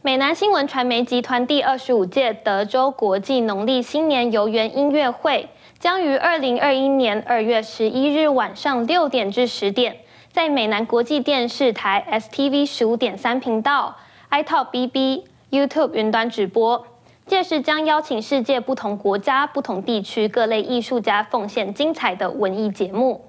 美南新闻传媒集团第二十五届德州国际农历新年游园音乐会将于二零二一年二月十一日晚上六点至十点，在美南国际电视台 STV 十五点三频道、iTalk BB、YouTube 云端直播。届时将邀请世界不同国家、不同地区各类艺术家奉献精彩的文艺节目。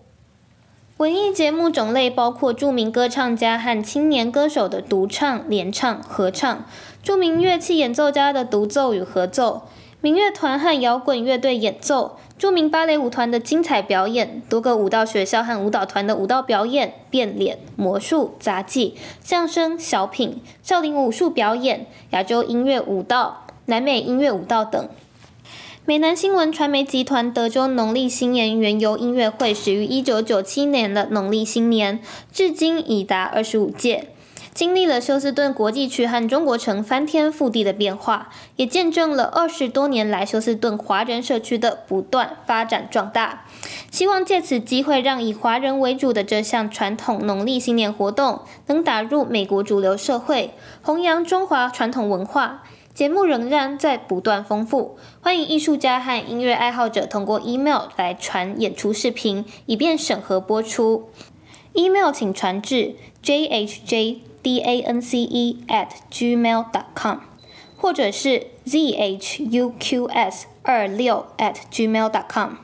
文艺节目种类包括著名歌唱家和青年歌手的独唱、联唱、合唱；著名乐器演奏家的独奏与合奏；民乐团和摇滚乐队演奏；著名芭蕾舞团的精彩表演；多个舞蹈学校和舞蹈团的舞蹈表演、变脸、魔术、杂技、相声、小品、少林武术表演、亚洲音乐舞蹈、南美音乐舞蹈等。美南新闻传媒集团德州农历新年园游音乐会始于一九九七年的农历新年，至今已达二十五届，经历了休斯顿国际区和中国城翻天覆地的变化，也见证了二十多年来休斯顿华人社区的不断发展壮大。希望借此机会，让以华人为主的这项传统农历新年活动能打入美国主流社会，弘扬中华传统文化。节目仍然在不断丰富，欢迎艺术家和音乐爱好者通过 email 来传演出视频，以便审核播出。email 请传至 jhjdance at gmail dot com，或者是 zhuqs 二六 at gmail dot com。